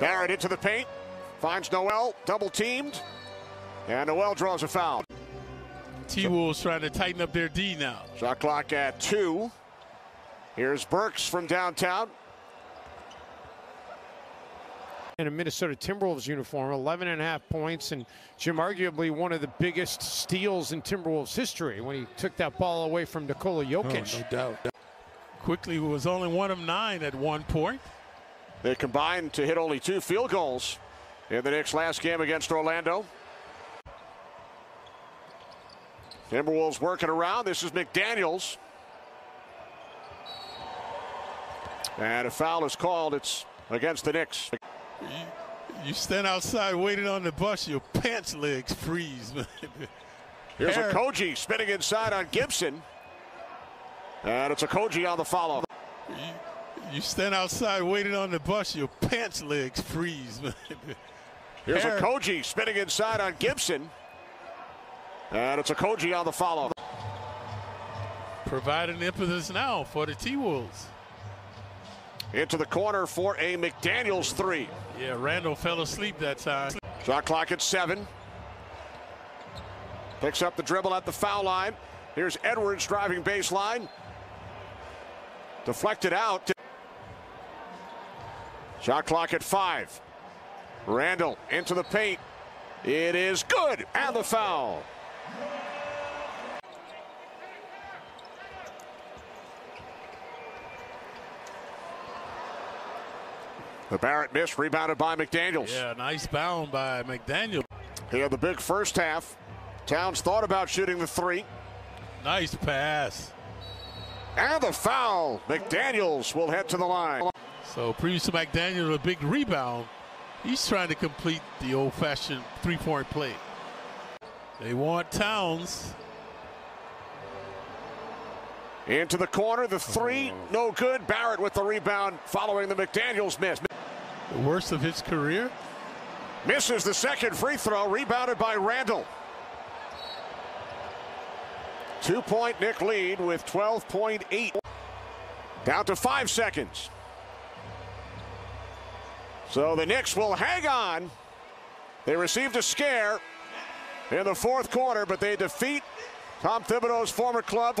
Barrett into the paint. Finds Noel. Double teamed. And Noel draws a foul. T Wolves trying to tighten up their D now. Shot clock at two. Here's Burks from downtown. in a Minnesota Timberwolves uniform, 11 and a half points, and Jim arguably one of the biggest steals in Timberwolves history when he took that ball away from Nikola Jokic. Oh, no doubt. Quickley was only one of nine at one point. They combined to hit only two field goals in the Knicks' last game against Orlando. Timberwolves working around. This is McDaniels. And a foul is called. It's against the Knicks. You, you stand outside waiting on the bus, your pants legs freeze, man. Here's Hair. Okogie spinning inside on Gibson. And it's Okogie on the follow. You, stand outside waiting on the bus, your pants legs freeze, man. Here's Hair. Okogie spinning inside on Gibson. And it's Okogie on the follow. Providing impetus now for the T Wolves. Into the corner for a McDaniels three. Yeah, Randle fell asleep that time. Shot clock at seven. Picks up the dribble at the foul line. Here's Edwards driving baseline. Deflected out. Shot clock at five. Randle into the paint. It is good. And the foul. The Barrett miss, rebounded by McDaniels. Yeah, nice bound by McDaniel. He had the big first half. Towns thought about shooting the three. Nice pass. And the foul. McDaniels will head to the line. So Producer McDaniel, a big rebound. He's trying to complete the old-fashioned three-point play. They want Towns. Into the corner, the three, oh. no good. Barrett with the rebound following the McDaniels miss. The worst of his career. Misses the second free throw, rebounded by Randle. Two point Knick lead with 12.8. Down to five seconds. So the Knicks will hang on. They received a scare in the fourth quarter, but they defeat Tom Thibodeau's former club.